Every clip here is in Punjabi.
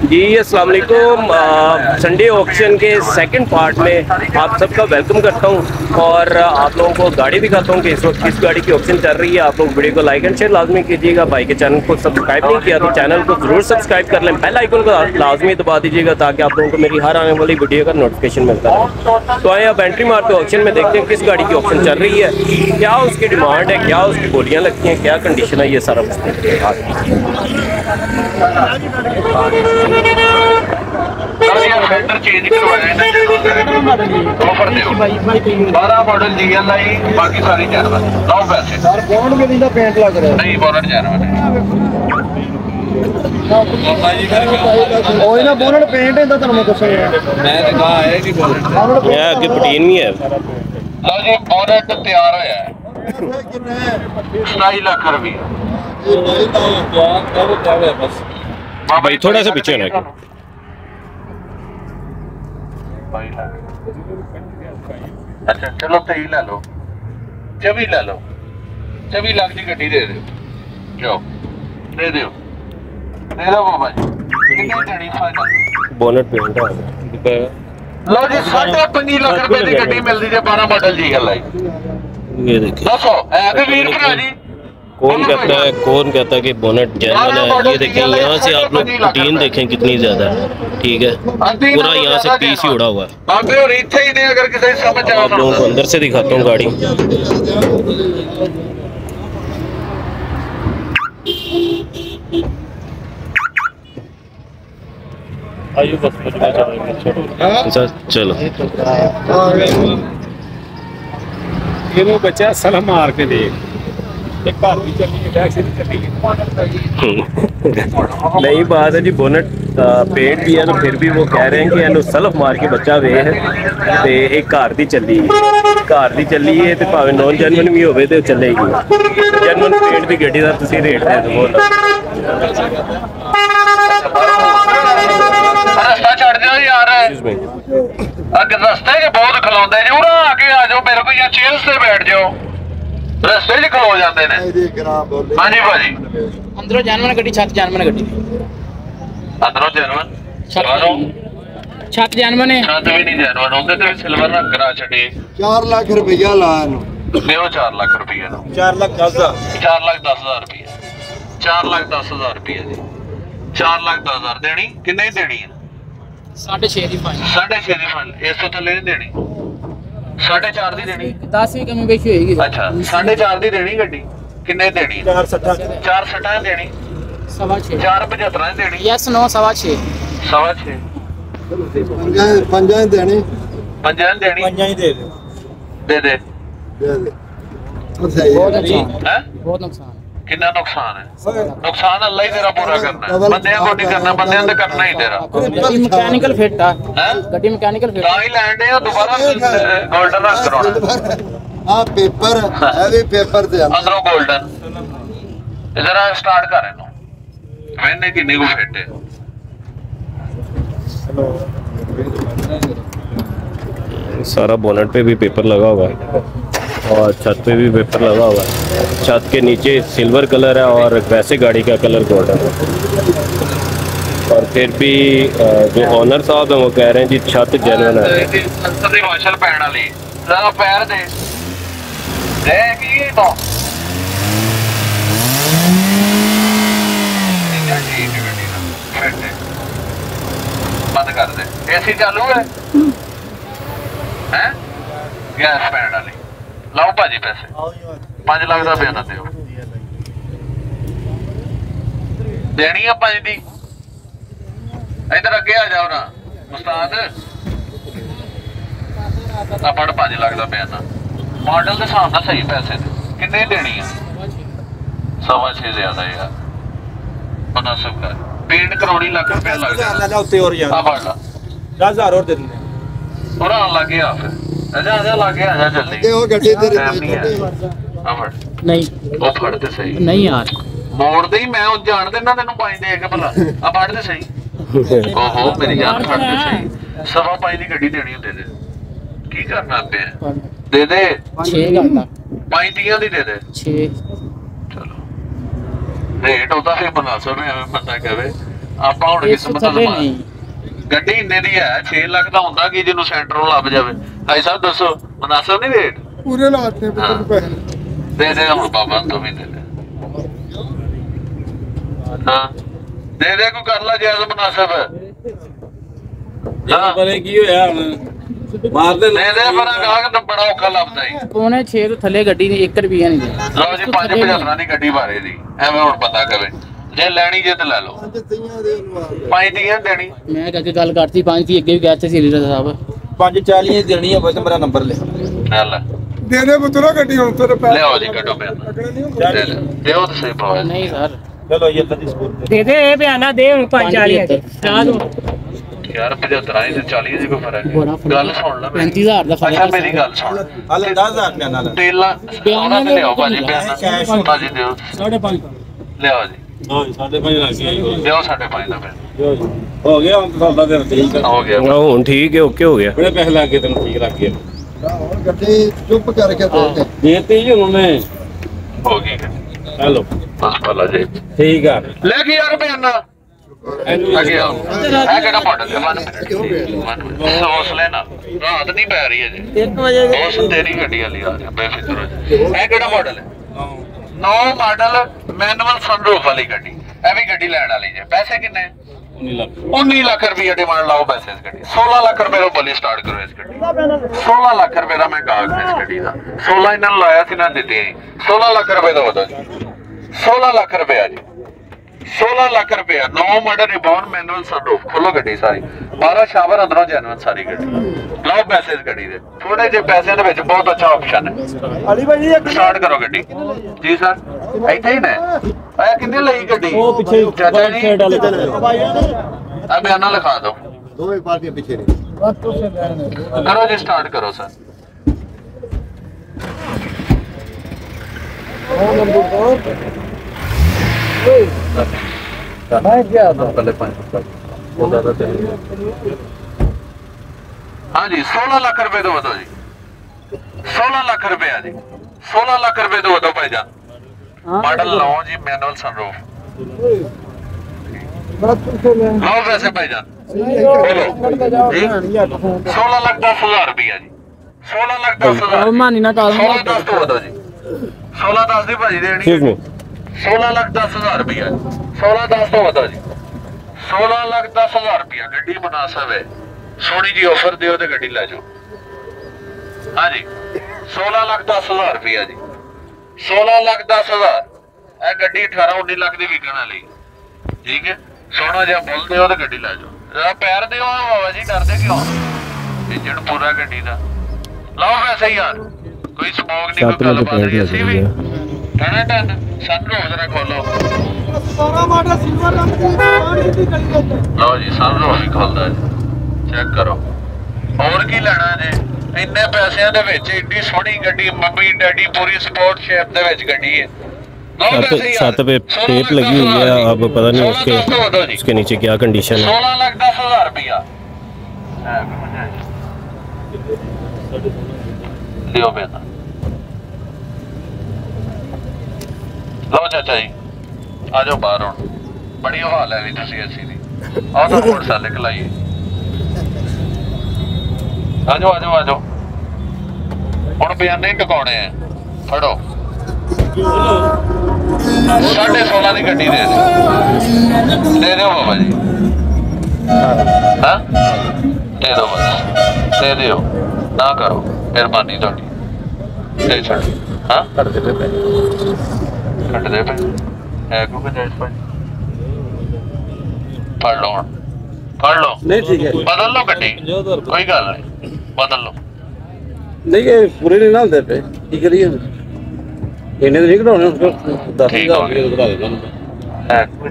जी, अस्सलाम वालेकुम। संडे ऑक्शन के सेकंड पार्ट में आप सबका वेलकम करता हूँ और आप लोगों को गाड़ी दिखाता हूँ कि इस वक्त किस गाड़ी की ऑप्शन चल रही है। आप लोग वीडियो को लाइक एंड शेयर लाजमी कीजिएगा। भाई के चैनल को सब्सक्राइब नहीं किया तो चैनल को ज़रूर सब्सक्राइब कर लें। बेल आइकन को लाजमी दबा दीजिएगा ताकि आप लोगों को मेरी हर आने वाली वीडियो का नोटिफिकेशन मिलता है तो आए आप एंट्री मारते ऑप्शन में देखते हैं किस गाड़ी की ऑप्शन चल रही है। क्या उसकी डिमांड है, क्या उसकी बोलियाँ लगती हैं, क्या कंडीशन है ये सारा ਹੈਡਰ ਚੇਂਜ ਕਰਵਾਇਆ ਇਹਨਾਂ ਜਦੋਂ ਆਫਰ ਦਿਓ 12 ਮਾਡਲ ਜੀਐਲਆਈ ਬਾਕੀ ਸਾਰੀ ਜਰਵਾ ਲਓ ਪੈਸੇ। ਸਰ ਬੌਂਡ ਮੇਰੀ ਦਾ ਪੇਂਟ ਲੱਗ ਰਿਹਾ ਨਹੀਂ ਬੌਂਡ ਜਰਵਾ ਉਹ ਇਹਨਾਂ ਬੋਲਣ ਪੇਂਟ ਇਹਦਾ ਤੁਹਾਨੂੰ ਦੱਸਿਆ ਮੈਂ ਤਾਂ ਕਹਾ ਹੈ ਨਹੀਂ ਬੋਲਣ ਇਹ ਅੱਗੇ ਪਟੀਨ ਵੀ ਹੈ। ਲਓ ਜੀ ਬੋਨਟ ਤਿਆਰ ਹੋਇਆ। ਹੈ 2 ਲੱਖ ਰੁਪਏ। भाई थोड़ा सा पीछे ना अच्छा चलो तो ही ला लो। चबी ला लो। चबी लाख की गड्डी दे दो। जाओ। दे दो। दे दो बाबा जी कितनी घड़ी फ़ायदा बोनट पे हटा लो जी साढ़े पंजी लाख रुपए की गड्डी मिलती है 12 मॉडल जी गल आई। ये देखिए। 200 है भी वीर भरा जी। कौन कहता है कौन कहता है कि बोनट जनरल है ये देखें यहाँ से आप लोग प्रोटीन देखें कितनी ज़्यादा है। ठीक है? पूरा यहाँ से पीस ही उड़ा हुआ है। आप लोगों को अंदर से दिखाता हूँ गाड़ी। अच्छा, चलो ये वो बच्चा सलाम मार के देख ਇਹ ਘਰ ਦੀ ਚੱਲੀ ਹੈ ਟੈਕਸੀ ਦੀ ਚੱਲੀ ਹੈ नहीं बात है जी बोनट पेट भी है तो फिर भी वो कह रहे हैं कि ਇਹਨੂੰ ਸਲਫ ਮਾਰ ਕੇ ਬੱਚਾ ਵੇਖ ਤੇ ਇਹ ਘਰ ਦੀ ਚੱਲੀ ਹੈ ਘਰ ਦੀ ਚੱਲੀ ਹੈ ਤੇ ਭਾਵੇਂ ਨੌਨ ਜੈਨੂਨ ਵੀ ਹੋਵੇ ਤੇ ਉਹ ਚੱਲੇਗੀ ਜੈਨੂਨ ਪੇਟ ਦੀ ਗੱਡੀ ਦਾ ਤੁਸੀਂ ਰੇਟ ਦੇ ਦਿਓ ਰਸਤਾ ਛੱਡ ਦਿਓ ਯਾਰ ਅੱਗੇ ਰਸਤੇ 'ਚ ਬਹੁਤ ਖਲੋਂਦੇ ਜੀ ਉਰਾ ਆ ਕੇ ਆ ਜਾਓ ਮੇਰੇ ਕੋਲ ਜਾਂ ਚੇਅਰਸ ਤੇ ਬੈਠ ਜਾਓ ਰਸਤੇ 'ਚ ਖਲੋ ਜਾਂਦੇ ਨੇ। ਇਹਦੀ ਗ੍ਰਾਮ ਬੋਲੇ। ਹਾਂਜੀ ਭਾਜੀ। ਅੰਦਰੋਂ ਜਾਨਵਰ ਗੱਡੀ ਛੱਤ ਜਾਨਵਰ ਗੱਡੀ। ਅੰਦਰੋਂ ਜਨਵਨ ਛੱਤ ਜਾਨਵਰ ਨੇ? ਛੱਤ ਵੀ ਨਹੀਂ ਜਨਵਨ ਉਹਦੇ ਤੇ ਸਿਲਵਰ ਰੰਗ ਕਰਾ ਛੱਡੇ। 4 ਲੱਖ ਰੁਪਈਆ ਲਾ ਇਹਨੂੰ। ਲਿਓ 4 ਲੱਖ ਰੁਪਏ ਦਾ 4 ਲੱਖ 10 ਦਾ 4 ਲੱਖ 10 ਹਜ਼ਾਰ ਰੁਪਏ 4 ਲੱਖ 10 ਹਜ਼ਾਰ ਰੁਪਏ ਜੀ। 4 ਲੱਖ 10 ਹਜ਼ਾਰ ਦੇਣੀ ਕਿੰਨੇ ਦੇਣੀ ਹੈ? 6.5 ਦੀ ਫਾਈਨ ਸਾਢੇ ਛੇ ਦੀ ਫੰਡ ਇਸ ਤੋਂ ਥੱਲੇ ਨਹੀਂ ਦੇਣੀ। ਦੀ ਦੇਣੀ? 10 ਵੀ ਕਮੀ ਬੇਸ਼ੀ ਹੋਏਗੀ ਅੱਛਾ ਸਾਢੇ ਚਾਰ ਦੀ ਦੇਣੀ ਗੱਡੀ? ਕਿੰਨੇ ਦੇਣੀ? 4 60 ਚਾਰ ਸੱਟਾਂ ਦੀ ਦੇਣੀ? ਸਵਾ 6 ਚਾਰ 75 ਦੀ ਦੇਣੀ? ਯੈਸ ਨੋ ਸਵਾ 6 ਸਵਾ ਛੇ। ਪੰਜਾਂ ਪੰਜਾਂ ਹੀ ਦੇਣੀ। ਪੰਜਾਂ ਦੇਣੀ? ਪੰਜਾਂ ਹੀ ਦੇ ਦੇ ਦੇ। ਦੇ ਬਹੁਤ ਹੈ। ਨੁਕਸਾਨ। ਹੈ? ਬਹੁਤ ਨੁਕਸਾਨ। ਕਿੰਨਾ ਨੁਕਸਾਨ ਹੈ ਨੁਕਸਾਨ ਅੱਲਾ ਹੀ ਤੇਰਾ ਪੂਰਾ ਕਰਨਾ ਬੰਦਿਆਂ ਕੋ ਨਹੀਂ ਕਰਨਾ ਬੰਦਿਆਂ ਤੇ ਕਰਨਾ ਹੀ ਤੇਰਾ ਗੱਡੀ ਮਕੈਨੀਕਲ ਫਿੱਟ ਆ ਗੱਡੀ ਮਕੈਨੀਕਲ ਫਿੱਟ ਤਾਂ ਹੀ ਲੈਂਦੇ ਆ ਦੁਬਾਰਾ ਗੋਲਡਨ ਰੰਗ ਕਰਾਉਣਾ ਆ ਪੇਪਰ ਇਹ ਪੇਪਰ ਤੇ ਅੰਦਰੋਂ ਗੋਲਡਨ ਜਰਾ ਸਟਾਰਟ ਕਰ ਇਹਨੂੰ ਮੈਨੇ ਕਿੰਨੇ ਕੋ ਫਿੱਟ ਹੈ सारा बोनट पे भी पेपर लगा हुआ है और छत पे भी पेपर लगा हुआ है छत के नीचे सिल्वर कलर है और वैसे गाड़ी का कलर गोल्डन है और फिर भी अ, जो ऑनर साहब हैं वो कह रहे हैं जी छत जेनवन है ਸੰਸਦ ਦੀ ਵਾਸ਼ਲ ਪੈਣ ਵਾਲੀ ਜ਼ਰਾ ਪੈਰ ਦੇ ਦੇ ਕੀ ਤੋਂ ਠੀਕ ਹੈ, ਠੀਕ ਹੈ, ਗੱਡੀ ਦਾ। ਫਿਰ ਦੇ। ਬੰਦ ਕਰ ਦੇ ਏਸੀ ਚਾਲੂ ਹੈ ਹੈ ਗੈਸ ਪੈਣ ਵਾਲੀ ਲਾਓ ਭਾਜੀ ਪੈਸੇ। 5 ਲੱਖ ਦਾ ਬਿਆਨ ਦਿਓ। ਦੇਣੀ ਆ ਪੰਜ ਦੀ। ਇਧਰ ਅੱਗੇ ਆ ਜਾਓ ਨਾ ਉਸਤਾਦ। ਆ ਪੜ 5 ਲੱਖ ਦਾ ਬਿਆਨ ਮਾਡਲ ਦੇ ਹਿਸਾਬ ਨਾਲ ਸਹੀ ਪੈਸੇ ਦੇ ਕਿੰਨੇ ਦੇਣੀ ਆ? ਸਵਾ ਛੇ ਜ਼ਿਆਦਾ ਯਾਰ ਮਨਸਬ ਕਰ। ਪੇਂਟ ਕਰਾਉਣੀ ਲੱਖ ਰੁਪਏ ਲੱਗ ਜਾਣਾ। ਲੈ ਉੱਤੇ ਹੋਰ ਆ ਫੜ ਲਾ। 10000 ਹੋਰ ਦੇ ਦਿੰਦੇ ਉਹਨਾਂ ਲੱਗ ਗਿਆ ਫਿਰ। ਅਜਾ ਅਜਾ ਲੱਗ ਗਿਆ ਅਜਾ ਜਲਦੀ ਤੇ ਉਹ ਗੱਡੀ ਤੇਰੀ Time ਨਹੀਂ ਹੈ। ਆ ਫੜ। ਨਹੀਂ। ਉਹ ਫੜ ਤੇ ਸਹੀ। ਨਹੀਂ ਯਾਰ। ਮੋੜਦੇ ਹੀ ਮੈਂ ਉਹ ਜਾਣ ਦੇਣਾ ਤੈਨੂੰ ਪੰਜ ਦੇ ਕੇ ਭਲਾ। ਆ ਫੜ ਤੇ ਸਹੀ। ਓਹੋ ਮੇਰੀ ਜਾਨ ਫੜ ਤੇ ਸਹੀ। ਸਵਾ ਪੰਜ ਦੀ ਗੱਡੀ ਦੇਣੀ ਹੁੰਦੇ ਦੇ ਕੀ ਕਰਨਾ ਪਿਆ ਦੇ ਦੇ। 6 ਕਰਤਾ ਪੰਜ ਤੀਆਂ ਦੀ ਦੇ ਦੇ। 6 ਚਲੋ। ਰੇਟ ਉਹਦਾ ਫਿਰ ਬਣਾ ਸਕਦੇ ਐਵੇਂ ਬੰਦਾ ਕਹੇ। ਆਪਾਂ ਹੁਣ ਕਿਸਮਤ ਅਜ਼ਮਾ- ਨਹੀਂ। ਗੱਡੀ ਇੰਨੇ ਦੀ ਹੈ 6 ਲੱਖ ਦਾ ਹੁੰਦਾ ਕਿ ਜਿਹਨੂੰ ਸੈਂਟਰੋਂ ਲੱਭ ਜਾਵੇ? ਭਾਈ ਸਾਹਿਬ ਦੱਸੋ ਮਨਾਸਬ ਨਹੀਂ ਰੇਟ ਪੂਰੇ ਲਾਤੇ ਹਾਂ। ਪੈਸੇ। ਦੇ ਦੇ ਹੁਣ ਬਾਬਾ ਤੋਂ ਵੀ ਦੇ ਦੇ। ਹਾਂ ਦੇ ਦੇ ਕੋ ਕਰ ਲਾ ਜਾਇਜ਼ ਮਨਾਸਬ ਹਾਂ। ਪਰੇ ਕੀ ਹੋਇਆ ਹੁਣ। ਮਾਰਦੇ ਦੇ ਦੇ ਪਰ ਗਾਹਕ ਤਾਂ ਬੜਾ ਔਖਾ ਲੱਭਦਾ ਹੀ ਪੌਣੇ 6 ਤੋਂ ਥੱਲੇ ਗੱਡੀ ਨਹੀਂ 1 ਰੁਪਿਆ ਨਹੀਂ ਦੇ ਲਓ ਜੀ ਪੰਜ ਪਝਾਤਰਾਂ ਦੀ ਗੱਡੀ ਬਾਰੇ ਦੀ ਐਵੇਂ ਹੁਣ ਪਤਾ ਕਰੇ। ਜੇ ਲੈਣੀ ਜੇ ਤੇ ਲੈ ਲਓ। ਪੰਜ ਦੇ ਪੰਜ ਦੀਆਂ ਦੇਣੀ। ਮੈਂ ਅੱਗੇ ਗੱਲ ਕਰਤੀ ਪੰਜ ਦੀ ਅੱਗੇ ਵੀ ਕਹਿ ਸੀ ਲੀਡਰ ਸਾਹਿਬ। 540 ਦੇਣੀ ਆ ਬਸ ਮੇਰਾ ਨੰਬਰ ਲੈ ਲੈ ਦੇ ਦੇ ਬੁੱਤਰੋ ਗੱਡੀ ਹੁਣ ਤੇਰੇ ਲਿਆਓ ਜੀ ਕੱਢੋ ਪਿਆ ਦੇ ਲੈ ਦਿਓ ਤੇ ਸਹੀ ਪਾਵੇ ਨਹੀਂ ਸਰ। ਚਲੋ ਇਹ ਅੱਧਾ ਦੀ ਸਪੋਰਟ ਦੇ ਦੇ ਇਹ ਬਿਆਨਾ ਦੇ ਹੁਣ 540 ਦੇ ਰਾਹ ਨੂੰ ਯਾਰ 75 ਹੀ ਤੇ 40 ਦੀ ਕੋਈ ਫ਼ਰਕ ਬੜਾ ਹੈ ਫ਼ਰਕ ਗੱਲ ਸੁਣ ਲੈ ਮੇਰੀ। 35000 ਦਾ ਫ਼ਰਕ ਅੱਛਾ ਹੈ ਮੇਰੀ ਗੱਲ ਸੁਣ ਹਾਲ 10000 ਰੁਪਏ ਨਾਲ ਤੇਲਾ ਬਿਆਨ ਉਹਨਾਂ ਤੇ ਦੇ ਲਿਆਓ ਭਾਜੀ। ਬਿਆਨ। ਭਾਜੀ ਦਿਓ। 5.5 ਲਿਆਓ ਜੀ। ਹਾਂ 5.5 ਲੱਗ ਗਿਆ ਦਿਓ ਸਾਡੇ ਪੰਜ ਦਾ ਬਿਆਨ ਹੋ ਗਿਆ ਹੁਣ ਤੁਹਾਡਾ ਦਿਨ ਠੀਕ ਆ। ਹੋ ਗਿਆ। ਆਹ ਹੁਣ ਠੀਕ ਹੈ ਓਕੇ ਹੋ ਗਿਆ। ਬੜੇ ਪੈਸੇ ਲੱਗ ਗਏ ਤੈਨੂੰ ਠੀਕ ਲੱਗ ਗਿਆ ਹੁਣ ਗੱਡੀ ਚੁੱਪ ਕਰਕੇ ਦੇ ਦੇ ਦੇਤੀ ਜੀ ਉਹਨਾਂ। ਨੇ ਹੋ ਗਈ। ਹੈਲੋ। ਬਸ ਭਲਾ ਜੀ। ਠੀਕ ਆ। ਲੈ ਕੇ ਯਾਰ ਬਿਆਨਾ ਅੱਗੇ ਆਓ। ਇਹ ਕਿਹੜਾ ਵਨ ਮਿੰਟ ਸੌਸ ਲੈਣਾ ਰਾਤ ਨਹੀਂ ਪੈ ਰਹੀ ਅਜੇ। 1 ਵਜੇ ਉਸ ਤੇਰੀ ਗੱਡੀ ਵਾਲੀ ਆ ਜਾ ਬੇਫਿਕਰ ਹੋ ਜਾ। ਇਹ ਕਿਹੜਾ ਮਾਡਲ ਹੈ ਨੋ ਮਾਡਲ ਮੈਨੂਅਲ ਸਨਰੂਫ ਵਾਲੀ ਗੱਡੀ। ਇਹ ਵੀ ਗੱਡੀ ਲੈਣ ਵਾਲੀ ਜੇ। ਪੈਸੇ ਕਿੰਨੇ? 19 ਲੱਖ। 19 ਲੱਖ ਰੁਪਏ ਡਿਮਾਂਡ ਲਾਓ ਪੈਸੇ ਇਸ ਗੱਡੀ। 16 ਲੱਖ ਰੁਪਏ ਦਾ ਬੋਲੀ ਸਟਾਰਟ ਕਰੋ ਇਸ ਗੱਡੀ। 16 ਲੱਖ ਰੁਪਏ ਦਾ ਮੈਂ ਗਾਹਕ ਇਸ ਗੱਡੀ ਦਾ। 16 ਇਹਨਾਂ ਨੂੰ ਲਾਇਆ ਸੀ ਨਾ ਦਿੱਤੇ 16 ਲੱਖ ਰੁਪਏ ਦਾ ਵਧੋ ਜੀ। 16 ਲੱਖ ਰੁਪਏ ਜੀ। 16 ਲੱਖ ਰੁਪਏ ਨੋ ਮਾਡਲ ਰਿਬੌਨ ਮੈਨੂਅਲ ਸਨਰੂਫ ਖੋਲੋ ਗੱਡੀ ਸਾਰੀ। 12 ਸ਼ਾਵਰ ਅੰਦਰੋਂ ਜੈਨੂਅਨ ਸਾਰੀ ਗੱਡੀ। ਲਾਓ ਪੈਸੇ ਇਸ ਗੱਡੀ ਦੇ। ਥੋੜੇ ਜਿਹੇ ਪੈਸਿਆਂ ਦੇ ਵਿੱਚ ਬਹੁਤ ਅੱਛਾ ਆਪਸ਼ਨ ਹੈ। ਅਲੀ ਭਾਈ ਜੀ ਸਟਾਰਟ ਕਰੋ ਗੱਡੀ। ਜੀ ਸਰ ਇੱਥੇ ਹੀ ਨੇ ਆਇਆ ਕਿੰਨੇ ਲਈ ਗੱਡੀ? ਉਹ ਪਿੱਛੇ ਚਾਚਾ ਜੀ। ਆ ਬਿਆਨਾ ਲਿਖਾ ਦਿਓ। ਦੋਵੇਂ ਪਾਰਟੀਆਂ ਪਿੱਛੇ ਨੇ। ਕਰੋ ਜੀ ਸਟਾਰਟ ਕਰੋ ਸਰ ਹਾਂਜੀ 16 ਲੱਖ ਰੁਪਏ ਤੋਂ ਵਧੋ ਜੀ। 16 ਲੱਖ ਰੁਪਏ ਆ ਜੀ। 16 ਲੱਖ ਰੁਪਏ ਤੋਂ ਵਧੋ ਭਾਈ ਜਾਨ। ਮਾਡਲ ਲਓ ਜੀ ਮੈਨੂਅਲ ਸਨਰੂਫ ਲਓ ਵੈਸੇ ਭਾਈ ਜਾਨ। ਜੀ 16 ਲੱਖ 10000 ਰੁਪਏ ਜੀ। 16 ਲੱਖ 10000 ਉਹ ਮਾਨੀ ਨਾ ਕਾਲ 16 10 ਤੋਂ ਵਧੋ ਜੀ। 16 10 ਦੀ ਭਾਜੀ ਦੇਣੀ ਮੀ 16 ਲੱਖ 10000 ਰੁਪਏ 16 10 ਤੋਂ ਵਧੋ ਜੀ। 16 ਲੱਖ 10000 ਰੁਪਏ ਗੱਡੀ ਮੁਨਾਸਬ ਹੈ ਸੋਹਣੀ ਜੀ ਆਫਰ ਦਿਓ ਤੇ ਗੱਡੀ ਲੈ ਜਾਓ। ਹਾਂਜੀ 16 ਲੱਖ 10000 ਰੁਪਏ ਜੀ। 16 ਲੱਖ 10000 ਇਹ ਗੱਡੀ 18 19 ਲੱਖ ਦੀ ਵਿਕਣ ਵਾਲੀ। ਠੀਕ ਹੈ। ਸੋਹਣਾ ਜਿਹਾ ਮੁੱਲ ਦਿਓ ਤੇ ਗੱਡੀ ਲੈ ਜਾਓ। ਜਰਾ ਪੈਰ ਦਿਓ ਬਾਬਾ ਜੀ ਡਰਦੇ ਕਿਉਂ? ਇੰਜਣ ਪੂਰਾ ਗੱਡੀ ਦਾ। ਲਾਓ ਵੈਸੇ ਯਾਰ ਕੋਈ ਸਮੋਕ ਨਹੀਂ ਕੋਈ ਗੱਲ ਬਾਤ ਨਹੀਂ ਅਸੀਂ ਵੀ ਟਣਾ ਟਨ ਸਨਰੂਫ ਜਰਾ ਖੋਲੋ ਸਾਰਾ ਮਾਡਲ ਸਿਲਵਰ ਰੰਗ ਦੀ ਪਾਣੀ ਦੀ ਗਲੀ ਵਿੱਚ ਲਓ ਜੀ ਸਨਰੂਫ ਵੀ ਖੁੱਲਦਾ ਜੀ ਚੈੱਕ ਕਰੋ ਹੋਰ ਕੀ ਲੈਣਾ ਜੇ ਇੰਨੇ ਪੈਸਿਆਂ ਦੇ ਵਿੱਚ ਏਡੀ ਸੋਹਣੀ ਗੱਡੀ ਮੰਮੀ ਡੈਡੀ ਪੂਰੀ ਸਪੋਰਟ ਸ਼ੇਪ ਦੇ ਵਿੱਚ ਗੱਡੀ ਹੈ ਲਓ छत ਵੈਸੇ ਯਾਰ, छत पे 16 टेप ਲੱਖ लगी हुई है दस अब पता नहीं सोलह दस तो बता उसके जी। उसके नीचे क्या कंडीशन है 16 ਲੱਖ 10000 ਰੁਪਇਆ ਲਿਓ ਬੇਟਾ ਲਓ ਚਾਚਾ ਜੀ, ਆ ਜਾਓ ਬਾਹਰ ਹੁਣ। ਬੜੀ ਹਵਾ ਲੈ ਲਈ ਤੁਸੀਂ ਐਸੀ ਦੀ। ਆਹ ਤਾਂ ਮੋਟਰਸਾਈਕਲ ਨਿਕਲਾਈਏ ਆ ਜਾਓ ਆ ਜਾਓ ਆ ਜਾਓ। ਹੁਣ ਬਿਆਨੇ ਟਿਕਾਉਣੇ ਆ। ਫੜੋ। ਸਾਢੇ 16 ਦੀ ਗੱਡੀ ਦੇ ਦੇ ਦੇ ਦਿਓ ਬਾਬਾ ਜੀ। ਹਾਂ? ਦੇ ਦਿਓ ਬਸ ਦੇ ਦਿਓ। ਨਾ ਕਰੋ। ਮਿਹਰਬਾਨੀ ਤੁਹਾਡੀ। ਦੇ ਛੱਡ। ਹਾਂ? ਕੱਟ ਦੇ ਪੈ ਕੱਟ ਦੇ ਪੈ ਹੈ ਕੋ ਗੁੰਜਾਇਸ਼ ਭਾਈ? ਫੜ ਲਓ ਫੜ ਲਓ। ਨਹੀਂ ਠੀਕ ਹੈ। ਬਦਲ ਲਓ ਗੱਡੀ। ਕੋਈ ਗੱਲ ਨਹੀਂ। ਬਦਲ ਲਓ। ਨਹੀਂ ਇਹ ਪੂਰੇ ਨਹੀਂ ਨਾ ਹੁੰਦੇ ਪਏ। ਕੀ ਕਰੀਏ ਇਹਨੇ ਤਾਂ ਨਹੀਂ ਕਢਾਉਣੇ ਉਸ ਦਸ ਠੀਕ ਹੋ ਗਿਆ। ਕਢਾ ਦੇ ਤੁਹਾਨੂੰ ਕੋਈ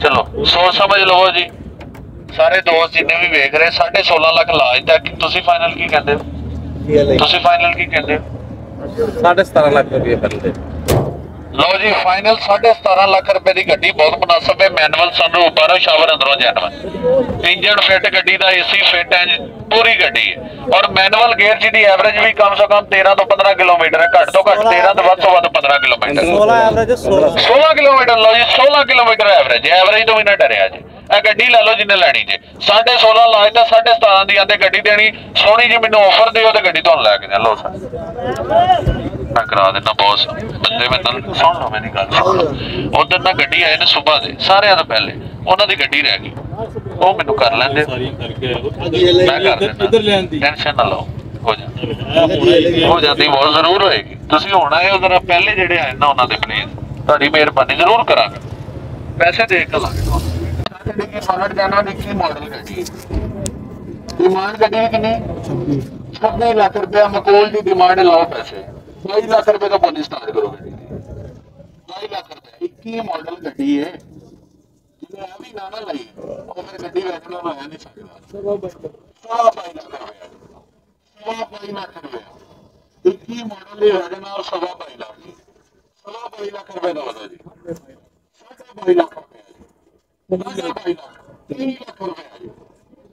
ਚਲੋ ਸੋਚ ਸਮਝ ਲਵੋ ਜੀ। ਸਾਰੇ ਦੋਸਤ ਜਿੰਨੇ ਵੀ ਵੇਖ ਰਹੇ 16.5 ਲੱਖ ਲਾਜ ਦਾ ਕੀ- ਤੁਸੀਂ ਫਾਈਨਲ ਕੀ ਕਹਿੰਦੇ ਹੋ? ਤੁਸੀਂ ਫਾਈਨਲ ਕੀ ਕਹਿੰਦੇ ਹੋ? ਸਾਢੇ 17 ਲੱਖ ਰੁਪਏ ਪੈਂਦੇ ਲਓ ਜੀ ਫਾਈਨਲ 17.5 ਲੱਖ ਰੁਪਏ ਦੀ ਗੱਡੀ ਬਹੁਤ ਮੁਨਾਸਬ ਹੈ। ਮੈਨੂਅਲ ਸਨਰੂਫ ਬਾਹਰੋਂ ਸ਼ਾਵਰ ਅੰਦਰੋਂ ਜੈਨੂਅਨ ਇੰਜਨ ਫਿੱਟ ਗੱਡੀ ਦਾ ਏਸੀ ਫਿੱਟ ਹੈ ਪੂਰੀ ਗੱਡੀ ਹੈ। ਔਰ ਮੈਨੂਅਲ ਗੇਅਰ ਜਿਹਦੀ ਐਵਰੇਜ ਵੀ ਕਮ ਸੇ ਕਮ 13 ਤੋਂ 15 ਕਿਲੋਮੀਟਰ ਹੈ। ਘੱਟ ਤੋਂ ਘੱਟ 13 ਤੋਂ ਵੱਧ ਤੋਂ ਵੱਧ 15 ਕਿਲੋਮੀਟਰ। 16 ਐਵਰੇਜ 16 16 ਕਿਲੋਮੀਟਰ ਲਓ ਜੀ 16 ਕਿਲੋਮੀਟਰ ਐਵਰੇਜ ਐਵਰੇਜ ਤੋਂ ਵੀ ਨਾ ਡਰਿਆ ਜੀ। ਇਹ ਗੱਡੀ ਲੈ ਲਓ ਜਿੰਨੇ ਲੈਣੀ ਜੇ। 16.5 ਲਾਜ ਤਾਂ 17.5 ਦੀ ਆਂਦੇ ਗੱਡੀ ਦੇਣੀ। ਸੋਹਣੀ ਜੀ ਮੈਨੂੰ ਆਫਰ ਦਿਓ ਤੇ ਗੱਡੀ ਤੁਹਾਨੂੰ ਲੈ ਕੇ ਜਾ ਲਓ ਸਰ ਮੈਂ ਕਰਾ ਦਿੰਦਾ ਬੌਸ ਬੰਦੇ ਮੈਂ ਨਾਲ ਸੁਣ ਲਓ ਮੇਰੀ ਗੱਲ। ਉਧਰ ਨਾ ਗੱਡੀ ਆਏ ਨੇ ਸਵੇਰ ਦੇ ਸਾਰਿਆਂ ਤੋਂ ਪਹਿਲੇ। ਉਹਨਾਂ ਦੀ ਗੱਡੀ ਰਹਿ ਗਈ। ਉਹ ਮੈਨੂੰ ਕਰ ਲੈਂਦੇ। ਮੈਂ ਕਰ ਦਿੰਦਾ। ਟੈਨਸ਼ਨ ਨਾ ਲਓ। ਹੋ ਜਾਂਦੀ ਹੋ ਜਾਂਦੀ ਬਹੁਤ ਜ਼ਰੂਰ ਹੋਏਗੀ। ਤੁਸੀਂ ਹੁਣ ਆਏ ਹੋ ਜਰਾ ਪਹਿਲੇ ਜਿਹੜੇ ਆਏ ਨਾ ਉਹਨਾਂ ਦੇ ਪਲੀਜ਼ ਤੁਹਾਡੀ ਮਿਹਰਬਾਨੀ ਜ਼ਰੂਰ ਕਰਾਂਗੇ। ਪੈਸੇ ਦੇ ਕੇ ਲਾਂਗੇ। ਜਿਹੜੀ ਕਿ ਫਾਰਵਰਡ ਜਾਣਾ ਦੀ ਕੀ ਮਾਡਲ ਗੱਡੀ। ਡਿਮਾਂਡ ਗੱਡੀ ਕਿੰਨੀ? 26 ਲੱਖ ਰੁਪਏ ਮਕੋਲ ਦੀ ਡਿਮਾਂਡ ਲਾਓ ਪੈਸੇ। 22 ਲੱਖ ਰੁਪਏ ਦਾ ਬੋਨਸ ਸਟਾਰਟ ਕਰੋ ਗੱਡੀ ਦੀ 22 ਲੱਖ ਰੁਪਏ 21 ਮਾਡਲ ਗੱਡੀ ਹੈ ਜਿਹਨੇ ਆ ਵੀ ਨਾ ਨਾ ਲਈ ਉਹ ਫਿਰ ਗੱਡੀ ਵੇਚਣ ਨੂੰ ਆਇਆ ਨਹੀਂ ਸਕਦਾ ਸਵਾ ਬਾਈ ਲੱਖ। ਰੁਪਏ। ਸਵਾ ਬਾਈ ਲੱਖ ਰੁਪਏ। 21 ਮਾਡਲ ਦੀ ਵਜ੍ਹਾ ਨਾਲ ਸਵਾ ਬਾਈ ਲੱਖ। ਸਵਾ ਬਾਈ ਲੱਖ ਰੁਪਏ ਦਾ ਹੋਦਾ ਜੀ। ਸਾਢੇ ਬਾਈ ਲੱਖ ਰੁਪਏ ਜੀ। ਸਾਢੇ ਬਾਈ ਲੱਖ 30 ਲੱਖ ਰੁਪਏ ਜੀ।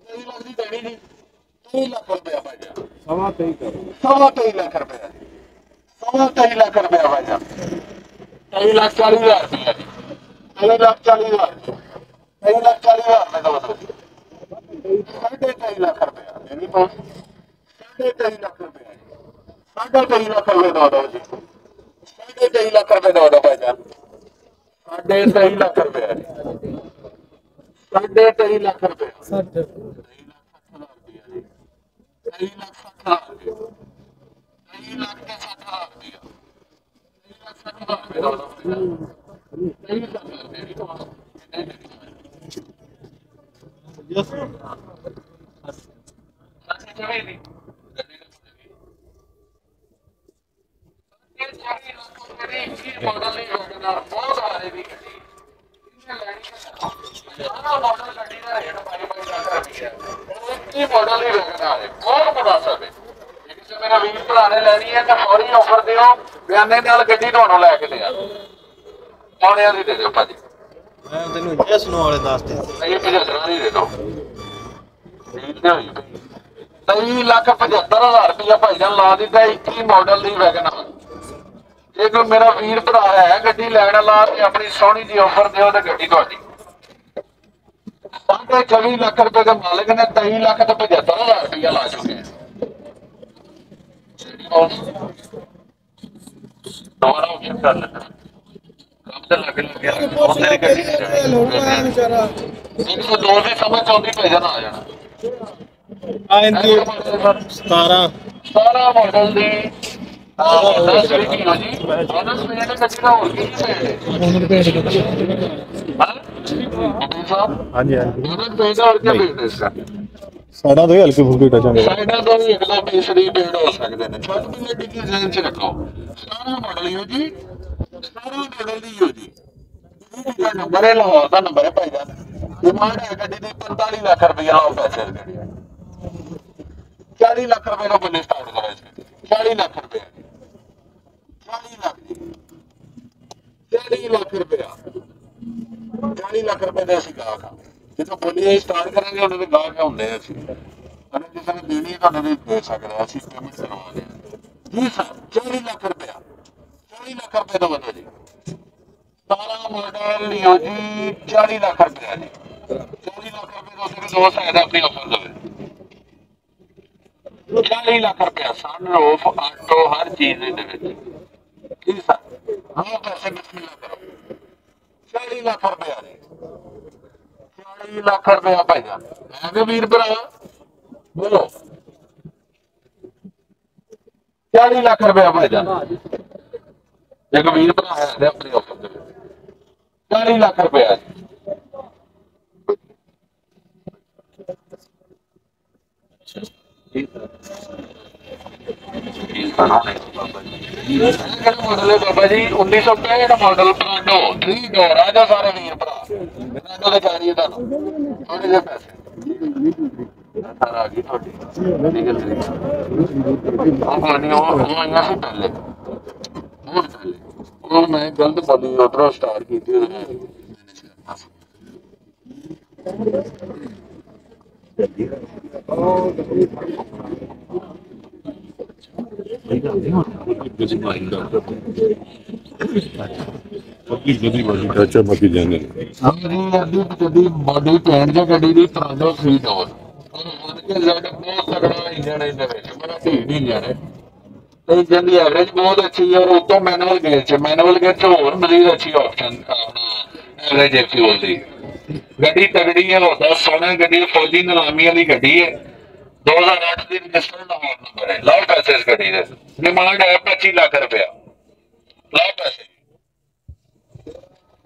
30 ਲੱਖ ਦੀ ਦੇਣੀ ਜੀ 30 ਲੱਖ ਰੁਪਏ ਭਾਈ ਜੀ ਸਵਾ ਤੇਈ ਕਰੋ। ਸਵਾ ਤੇਈ ਲੱਖ ਰੁਪਏ ਜੀ ਸਵਾ ਲੱਖ ਰੁਪਏ ਭਾਈ ਜੀ ਲੱਖ ਚਾਲੀ ਹਜ਼ਾਰ ਰੁਪਏ ਜੀ ਤੇਈ ਲੱਖ ਚਾਲੀ ਹਜ਼ਾਰ ਜੀ ਤੇਈ ਲੱਖ ਚਾਲੀ ਹਜ਼ਾਰ ਮੈਂ ਦਵਾ ਸਾਢੇ ਤੇਈ ਲੱਖ ਰੁਪਏ ਯਾਨੀ ਬਹੁਤ ਸਾਢੇ ਤੇਈ ਲੱਖ ਰੁਪਇਆ ਸਾਢੇ ਤੇਈ ਲੱਖ ਰੁਪਇਆ ਦਵਾ ਦੋ ਜੀ ਸਾਢੇ ਤੇਈ ਲੱਖ ਰੁਪਏ ਦਵਾ ਦੋ ਭਾਈ ਜਾਨ ਸਾਢੇ ਤੇਈ ਲੱਖ ਰੁਪਏ ਸਾਢੇ ਤੇਈ ਲੱਖ ਰੁਪਏ ਸਾਡੇ ਤੇਈ ਲੱਖ ਸੱਠ ਹਜ਼ਾਰ ਰੁਪਏ ਤੇਈ ਲੱਖ ਲੱਖ ਸੱਠ ਹਜ਼ਾਰ ਰੁਪਏ ਦਵਾ ਦੋ ਤੇਈ ਲੱਖ ਰੁਪਏ ਵੀ ਦਵਾ ਜੇ ਮੇਰਾ ਵੀਰ ਭਰਾ ਨੇ ਲੈਣੀ ਹੈ ਤਾਂ ਫੌਰੀ ਆਫਰ ਦਿਓ ਬਿਆਨੇ ਨਾਲ ਗੱਡੀ ਤੁਹਾਨੂੰ ਲੈ ਕੇ ਲਿਆ ਪੌਣਿਆਂ ਦੀ ਦੇ ਦਿਓ ਭਾਜੀ। ਮੈਂ ਤੈਨੂੰ ਯਸ ਨੂੰ ਵਾਲੇ ਦੱਸ ਦੇ ਇਹ 75 ਦੀ ਦੇ ਦਿਓ। ਠੀਕ ਹੈ ਹੋਈ ਤੇਈ ਲੱਖ 75000 ਰੁਪਇਆ ਭਾਈਜਾਨ ਲਾ ਦਿੱਤਾ 21 ਮਾਡਲ ਦੀ ਵੈਗਨ ਜੇ ਕੋਈ ਮੇਰਾ ਵੀਰ ਭਰਾ ਹੈ ਗੱਡੀ ਲੈਣ ਵਾਲਾ ਤੇ ਆਪਣੀ ਸੋਹਣੀ ਜੀ ਆਫਰ ਦਿਓ ਤੇ ਗੱਡੀ ਤੁਹਾਡੀ। ਸਾਢੇ 24 ਲੱਖ ਰੁਪਏ ਦੇ ਮਾਲਕ ਨੇ 23 ਲੱਖ ਤੇ 75000 ਰੁਪਇਆ ਲਾ ਚੁੱਕੇ ਆ ਦੁਬਾਰਾ ਆਪਸ਼ਨ ਕਰ ਲੈਂਦੇ ਕੰਮ ਤੇ ਲੱਗ ਲੱਗਿਆ ਉਹ ਤੇਰੀ ਗੱਡੀ ਵਿਚਾਰਾ ਇੱਕ ਸੌ ਦੋ ਦੀ ਸਮਝ ਆਉਂਦੀ ਭਾਈਜਾਨ ਆ ਜਾਣਾ ਆ ਇੰਦੀ 17 ਸਾਰਾ ਮਾਡਲ ਦੀ ਹਾਂਜੀ। ਹਾਂਜੀ। ਉਹਨਾਂ ਤੋਂ ਹਲਕੀ ਫੁਲਕੀ ਟਚਾਂਗੇ ਸਾਈਡਾਂ ਤੋਂ ਵੀ ਅਗਲਾ ਪੀਸ ਦੀ ਬੇੜ ਹੋ ਸਕਦੇ ਨੇ। ਛੱਡ ਵੀ ਗੱਡੀ ਕੀ ਜ਼ਹਿਨ ਚ ਰੱਖੋ। ਸਾਰਾ ਮਾਡਲ ਹੀ ਹੋ ਜੀ। ਸਾਰਾ ਮਾਡਲ ਦੀ ਹੋ ਜੀ। ਇਹਦਾ ਨੰਬਰ ਹੈ, ਲਾਹੌਰ ਦਾ ਨੰਬਰ ਹੈ ਭਾਈ ਦਾ ਡਿਮਾਂਡ ਹੈ ਗੱਡੀ ਦੀ 45 ਲੱਖ ਰੁਪਏ ਲਾਓ ਪੈਸੇ ਦੀ 40 ਲੱਖ ਰੁਪਏ ਦਾ ਬੁੱਲੇ ਸਟਾਰਟ ਕਰੋ ਇਸ 40 ਲੱਖ ਰੁਪਏ। 40 ਲੱਖ ਜੀ। 40 ਲੱਖ ਰੁਪਏ 40 ਲੱਖ ਰੁਪਏ ਦਾ ਅਸੀਂ ਗਾਹਕ ਹਾਂ। ਜਦੋਂ ਬੋਲੀਏ ਸਟਾਰਟ ਕਰਾਂਗੇ ਉਹਨਾਂ ਦੇ ਗਾਹਕ ਹੁੰਦੇ ਆ ਅਸੀਂ। ਅਗਰ ਕਿਸੇ ਨੇ ਦੇਣੀ ਤੁਹਾਨੂੰ ਵੀ ਦੇ ਸਕਦਾ ਅਸੀਂ ਪੇਮੈਂਟ ਕਰਵਾ ਜੀ ਸਰ 40 ਲੱਖ ਰੁਪਇਆ। 40 ਲੱਖ ਰੁਪਏ ਦਾ ਬਤਾ ਜੀ। ਸਾਰਾ ਮਾਡਲ ਲਿਓ ਜੀ 40 ਲੱਖ ਰੁਪਏ ਜੀ। 40 ਲੱਖ ਰੁਪਏ ਦਾ ਉਹਦੇ ਦੋ ਸਾਇਦ ਆਪਣੀ ਆਫਰ ਦੇਵੇ। 40 ਲੱਖ ਰੁਪਏ ਸਨ ਰੂਫ ਆਟੋ ਹਰ ਚੀਜ਼ ਦੇ ਵਿੱਚ। ਕੀ ਸਰ ਹਾਂ ਪੈਸੇ ਕਿੰਨੇ ਕਰੋ 40 ਲੱਖ ਰੁਪਏ ਜੀ। 40 ਲੱਖ ਰੁਪਏ ਭਾਈਆ ਮੈਂ ਵੀ ਵੀਰ ਭਰਾ, ਬੋਲੋ। 40 ਲੱਖ ਰੁਪਏ ਭਾਈਆ ਇੱਕ ਵੀਰ ਭਰਾ ਹੈ ਤੇ ਆਪਣੀ ਆਫਰ ਦੇ ਵਿੱਚ। 40 ਲੱਖ ਰੁਪਇਆ ਮਾਡਲ ਹੈ ਬਾਬਾ ਜੀ? 1965 ਦਾ ਮਾਡਲ ਬਰਾਂਡੋ 3 ਡੋਰ ਆ ਜਾ ਸਾਰੇ ਵੀਰ ਭਰਾ। ਬਰਾਂਡੋ ਦੇ ਚਾਹੀਏ ਤੁਹਾਨੂੰ ਥੋੜੇ ਜਿਹੇ ਪੈਸੇ। ਸਾਰਾ ਆ ਗਈ ਤੁਹਾਡੀ। ਲੀਗਲ ਤਰੀਕਾ ਉਹ ਪਾਣੀ ਉਹ ਉਹ ਆਈਆਂ ਸੀ ਪਹਿਲੇ। ਬਹੁਤ ਪਹਿਲੇ ਉਹ ਮੈਂ ਗਲਤ ਬੋਲੀ ਉਧਰੋਂ ਸਟਾਰਟ ਕੀਤੀ ਉਹਦੇ ਨਾਲ। Manage ਕਰਨਾ ਸੀ। ਅੱਛਾ ਮੱਕੀ ਜਾਂਦੇ ਅੱਧੀ ਗੱਡੀ ਬਾਡੀ ਪੈਣ ਜਾਂ ਗੱਡੀ ਦੀ ਤਰਾਜੋ ਥ੍ਰੀ ਡੋਰ ਉਹ ਮਨ ਕੇ ਜ਼ਡ ਬਹੁਤ ਤਗੜਾ ਇੰਜਣ ਹੈ ਇਹਦੇ ਵਿੱਚ ਬੜਾ ਢੀਡ ਇੰਜਣ ਹੈ ਤੇ ਇੰਜਨ ਦੀ ਐਵਰੇਜ ਬਹੁਤ ਅੱਛੀ ਹੈ ਔਰ ਉਤੋਂ ਮੈਨੂਅਲ ਗੇਅਰ ਚ ਮੈਨੂਅਲ ਗੇਅਰ ਚ ਹੋਰ ਮਜ਼ੀਦ ਅੱਛੀ ਆਪਸ਼ਨ ਆਪਣਾ ਐਵਰੇਜ ਹੈ ਫਿਊਲ ਦੀ। ਗੱਡੀ ਤਗੜੀ ਹੈ ਉਹਦਾ ਸੋਹਣਾ ਗੱਡੀ ਫੌਜੀ ਨਿਲਾਮੀ ਵਾਲੀ ਗੱਡੀ ਹੈ 2008 ਦੀ ਰਜਿਸਟਰਡ ਨੰਬਰ ਹੈ ਲਾਓ ਪੈਸੇ ਇਸ ਗੱਡੀ ਦੇ। ਡਿਮਾਂਡ ਹੈ 25 ਲੱਖ ਰੁਪਇਆ। ਲਾਓ ਪੈਸੇ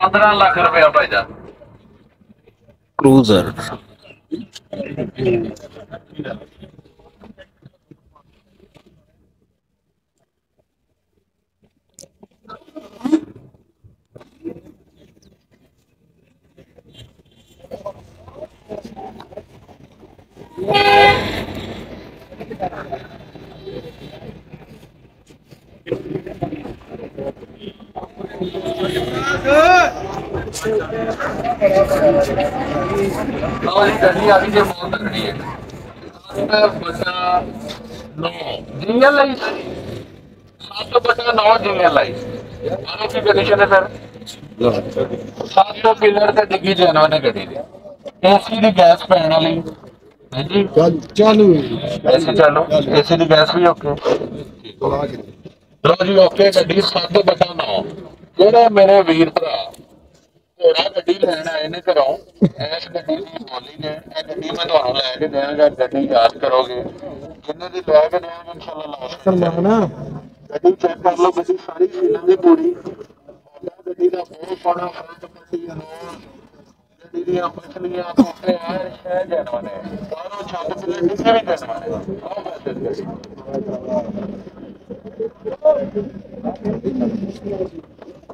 15 ਲੱਖ ਰੁਪਏ ਭਾਈ ਦਾ क्रूजर और ये ਗੱਡੀ ਆ ਗਈ ਜੇ ਬਹੁਤ ਤਕੜੀ ਹੈ ਸੱਤ ਬਟਾ 9 ਜੀਐਲ ਆਈ ਸੱਤ ਬਟਾ 9 ਜੀਐਲ ਆਈ ਆਰੋ ਕੀ ਕੰਡੀਸ਼ਨ ਹੈ ਸਰ ਸੱਤ ਪਿਲਰ ਤੇ ਡਿੱਗੀ ਜਾਨਵਾ ਨੇ ਗੱਡੀ ਦੀ ਏਸੀ ਦੀ ਗੈਸ ਪੈਣ ਵਾਲੀ ਹਾਂਜੀ ਚਾਲੂ ਏਸੀ ਚਾਲੂ ਏਸੀ ਦੀ ਗੈਸ ਵੀ ਓਕੇ ਲੋ ਜੀ ਓਕੇ ਗੱਡੀ 7 ਬਟਾ 9 ਜਿਹੜੇ ਮੇਰੇ ਵੀਰ ਭਰਾ ਘੋੜਾ ਗੱਡੀ ਲੈਣ ਆਏ ਨੇ ਘਰੋਂ ਇਸ ਗੱਡੀ ਦੀ ਬੋਲੀ ਨੇ ਇਹ ਗੱਡੀ ਮੈਂ ਤੁਹਾਨੂੰ ਲੈ ਕੇ ਦੇਵਾਂਗਾ ਗੱਡੀ ਯਾਦ ਕਰੋਗੇ। ਜਿੰਨੇ ਦੀ ਲੈ ਕੇ ਦੇਵਾਂਗੇ ਇਨਸ਼ਾਅੱਲਾ ਲਾਸਟ ਸਲਮਾਨ ਗੱਡੀ ਚੈੱਕ ਕਰ ਲਓ ਗੱਡੀ ਸਾਰੀ ਸੀਲਾਂ ਦੀ ਪੂਰੀ। ਗੱਡੀ ਦਾ ਬਹੁਤ ਸੋਹਣਾ ਫਰੰਟ ਪੱਟੀ ਹੈ ਗੱਡੀ ਦੀਆਂ ਪਛਲੀਆਂ ਕੋਟੇ ਆਰ ਸ਼ਹਿ ਜਾਨਵਰ ਨੇ ਬਾਹਰੋਂ ਛੱਤ ਤੇ ਡਿੱਗੇ ਵੀ ਜਾਨਵਰ ਨੇ ਆਹ ਦੀ ਗੱਡੀ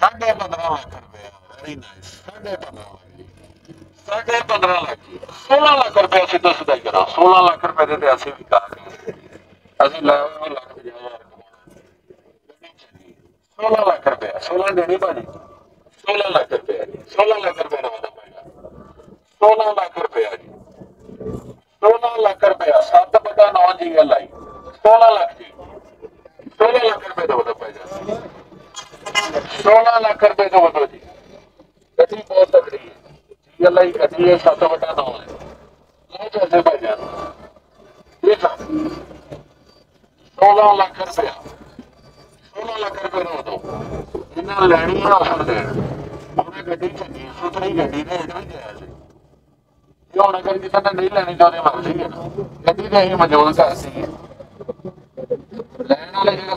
ਸਾਢੇ 15 ਲੱਖ ਰੁਪਏ ਵੈਰੀ ਨਾਈਸ ਸਾਢੇ 15 ਲੱਖ ਸਾਢੇ 15 ਲੱਖ 16 ਲੱਖ ਰੁਪਏ ਅਸੀਂ ਤਾਂ ਸਦਾਈ ਕਰਾਂ 16 ਲੱਖ ਰੁਪਏ ਦੇ ਤੇ ਅਸੀਂ ਵੀ ਕਾ ਅਸੀਂ ਲੈ ਲੱਖ, ਹਜ਼ਾਰ 16 ਲੱਖ ਰੁਪਏ 16 ਦੇਣੀ ਭਾਜੀ। 16 ਲੱਖ ਰੁਪਏ 16 ਲੱਖ ਰੁਪਏ ਦਾ ਵਾਦਾ ਪਏਗਾ 16 ਲੱਖ ਰੁਪਏ ਜੀ। 16 ਲੱਖ ਰੁਪਏ 7 ਬਟਾ 9 ਜੀ ਐਲ ਆਈ 16 ਲੱਖ ਜੀ 16 ਲੱਖ ਰੁਪਏ ਦਾ ਵਾਦਾ 16 ਲੱਖ ਰੁਪਏ ਤੋਂ ਵਾਦਾ ਜੀ। ਗੱਡੀ ਬਹੁਤ ਤਕੜੀ ਹੈ। ਜੀ? ਆਈ ਗੱਡੀ ਹੈ 7 ਬਟਾ 9 ਹੈ। ਲੈ ਪੈਸੇ ਭਾਈ ਜਾਨ 16 ਲੱਖ ਰੁਪਏ 16 ਲੱਖ ਰੁਪਏ ਦਾ ਵਾਦਾ ਜਿੰਨਾ ਲੈਣੀ ਹੈ ਆਫਰ ਦੇ ਉਹਨੇ ਗੱਡੀ ਚੰਗੀ ਸੁਥਰੀ ਗੱਡੀ ਨੇ ਇਹ ਵੀ ਜਾਇਆ ਸੀ। ਜੇ ਹੁਣ ਅਗਰ ਕਿਸੇ ਨੇ ਨਹੀਂ ਲੈਣੀ ਚਾਹੁੰਦੇ ਮਰਜ਼ੀ ਹੈ ਗੱਡੀ ਤੇ ਅਸੀਂ ਮੌਜੂਦ ਕਰਤੀ ਹੈ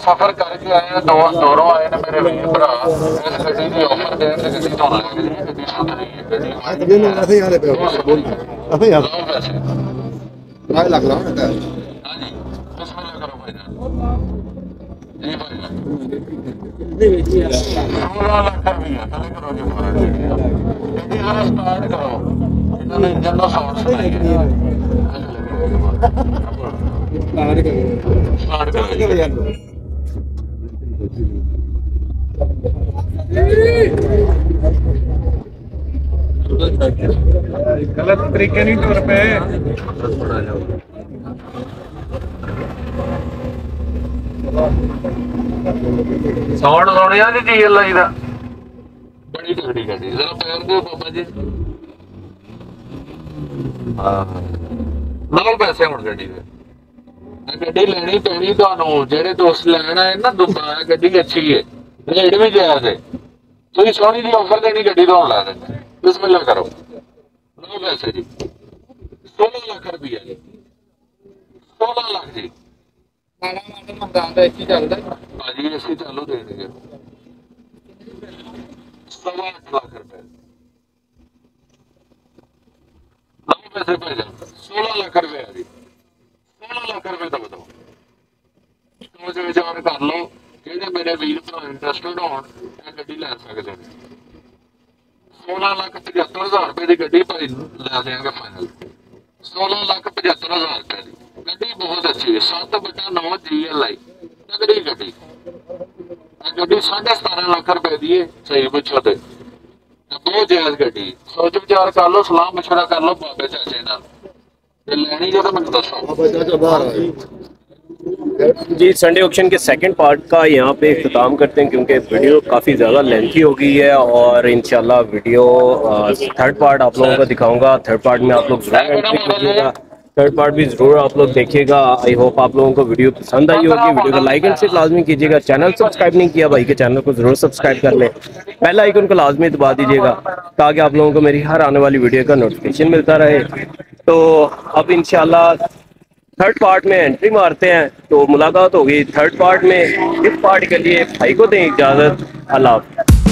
ਸਫ਼ਰ ਕਰਕੇ ਆਏ ਆ ਦੋ ਦੂਰੋਂ ਆਏ ਨੇ ਮੇਰੇ ਵੀਰ ਭਰਾ। ਇਸ ਗੱਡੀ ਦੀ ਆਫਰ ਦੇਣ ਤੇ ਗੱਡੀ ਤੋਂ ਲੈ ਕੇ ਲਈ ਗੱਡੀ ਸੁਥਰੀ ਹੈ ਗੱਡੀ ਇਹ ਨੇ ਅਸੀਂ ਯਾਰੇ ਪਿਆ ਬੋਲ ਅਸੀਂ ਯਾਰ ਲਾਓ ਪੈਸੇ। ਨਾ ਲੱਗ ਲਾ ਹੁੰਦਾ ਹਾਂਜੀ ਬਿਸਮਿਲ੍ਲਾ ਕਰੋ ਭਾਈ ਜਾਨ। ਜੀ ਭਾਈ ਜਾਨ। 16 ਲੱਖ ਰੁਪਏ ਕਦੇ ਕਰੋ ਜੀ ਮਾਰਾ ਗੱਡੀ ਜਰਾ ਸਟਾਰਟ ਕਰੋ। ਇਹਨਾਂ ਨੇ ਇੰਜਨ ਦਾ ਸਾਊਂਡ ਸੁਣਾਈ ਹੈ ਸਟਾਰਟ ਕਰੋ ਜੀ। ਗਲਤ ਤਰੀਕੇ ਨਹੀਂ ਟੁਰ ਪਏ। ਸਾਊਂਡ ਸੁਣਿਆ ਨਹੀਂ ਡੀਐਲ ਆਈ ਦਾ? ਬੜੀ ਤਗੜੀ ਗੱਡੀ ਜ਼ਰਾ ਪੈਰ ਦਿਓ ਬਾਬਾ ਜੀ। ਹਾਂ। ਨਾਲ ਪੈਸੇ ਹੁਣ ਗੱਡੀ ਦੇ। ਗੱਡੀ ਲੈਣੀ ਪੈਣੀ ਤੁਹਾਨੂੰ ਜਿਹੜੇ ਦੋਸਤ ਲੈਣ ਆਏ ਨਾ ਦੁਬਾਰਾ ਗੱਡੀ ਅੱਛੀ ਹੈ ਰੇਟ ਵੀ ਜਾਇਜ਼ ਹੈ ਤੁਸੀਂ ਸੋਹਣੀ ਦੀ ਆਫਰ ਦੇਣੀ ਗੱਡੀ ਤੋਂ ਲਾ ਦਿੰਦੇ ਬਿਸਮਿਲ੍ਲਾ ਕਰੋ। ਨੋ ਪੈਸੇ ਜੀ। 16 ਲੱਖ ਰੁਪਈਆ ਜੀ। 16 ਲੱਖ ਜੀ। ਮਾੜਾ ਮਾੜਾ ਮੰਗਾਉਣ ਦਾ ਇੱਥੇ ਚੱਲਦਾ ਭਾਜੀ ਅਸੀਂ ਚਾਲੂ ਦੇ ਦੇਗੇ ਸਵਾ ਲੱਖ ਰੁਪਏ। ਨਵੇਂ ਪੈਸੇ ਪੈ ਜਾਣ 16 ਲੱਖ ਰੁਪਏ ਆ ਜੀ। 16 ਲੱਖ ਰੁਪਏ ਦਾ ਬਤਾਓ ਸੋਚ ਵਿਚਾਰ ਕਰ ਲਓ, ਜਿਹੜੇ ਮੇਰੇ ਵੀਰ ਭਰਾ ਇੰਟਰਸਟਡ ਹੋਣ ਇਹ ਗੱਡੀ ਲੈ ਸਕਦੇ ਨੇ। 16 ਲੱਖ 75000 ਰੁਪਏ ਦੀ ਗੱਡੀ ਭਾਈ ਲੈ ਦੇਾਂਗੇ ਫਾਈਨਲ 16 ਲੱਖ 75000 ਰੁਪਏ ਦੀ। ਗੱਡੀ ਬਹੁਤ ਅੱਛੀ ਹੈ। 7 ਬਟਾ 9 GLI ਤਗੜੀ ਗੱਡੀ। ਇਹ ਗੱਡੀ 17.5 ਲੱਖ ਰੁਪਏ ਦੀ ਹੈ, ਸਹੀ ਪੁੱਛੋ ਤੇ। ਬਹੁਤ ਜਾਇਜ਼ ਗੱਡੀ ਸੋਚ ਵਿਚਾਰ ਕਰ ਲਓ ਸਲਾਹ ਮਸ਼ਵਰਾ ਕਰ ਲਓ, ਬਾਬੇ ਚਾਚੇ ਨਾਲ। ਲੈਣੀ ਜਦੋਂ ਮੈਨੂੰ ਦੱਸੋ ਬਾਬਾ ਚਾਚਾ ਬਾਹਰ ਆ ਗਏ। जी संडे ऑक्शन के सेकंड पार्ट का यहाँ पे इख्ताम करते हैं क्योंकि वीडियो काफ़ी ज़्यादा लेंथी हो गई है और इंशाल्लाह वीडियो थर्ड पार्ट आप लोगों को दिखाऊंगा थर्ड पार्ट में आप लोग जरूर एंट्री कीजिएगा थर्ड पार्ट भी ज़रूर आप लोग देखिएगा। आई होप आप लोगों को वीडियो पसंद आई होगी। वीडियो को लाइक एंड शेयर लाजमी कीजिएगा। चैनल सब्सक्राइब नहीं किया भाई के चैनल को ज़रूर सब्सक्राइब कर लें। पहला आइकन को लाजमी दबा दीजिएगा ताकि आप लोगों को मेरी हर आने वाली वीडियो का नोटिफिकेशन मिलता रहे। तो अब इंशाल्लाह थर्ड पार्ट में एंट्री मारते हैं। तो मुलाकात होगी थर्ड पार्ट में। इस पार्ट के लिए भाई को दें इजाज़त। अल्लाह हाफ़िज़।